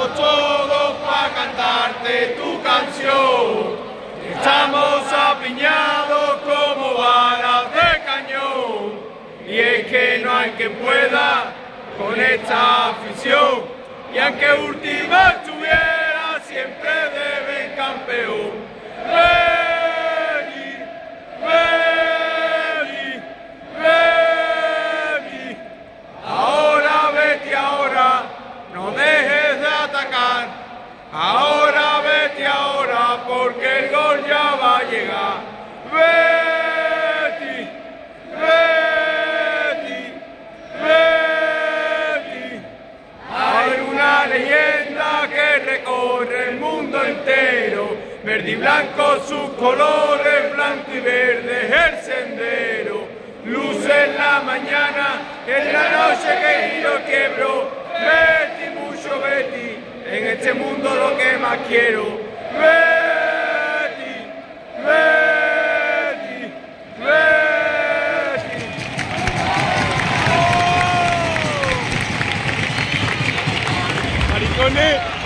Estamos todos para cantarte tu canción. Estamos apiñados como balas de cañón. Y es que no hay quien pueda con esta afición. Y aunque última estuviera. Ahora vete ahora, porque el gol ya va a llegar. Betty, Betty, Betty. Hay una leyenda que recorre el mundo entero. Verde y blanco sus colores, blanco y verde el sendero. Luz en la mañana, en la noche que en este mundo lo que más quiero. Betty, Betty, Betty. Maricones.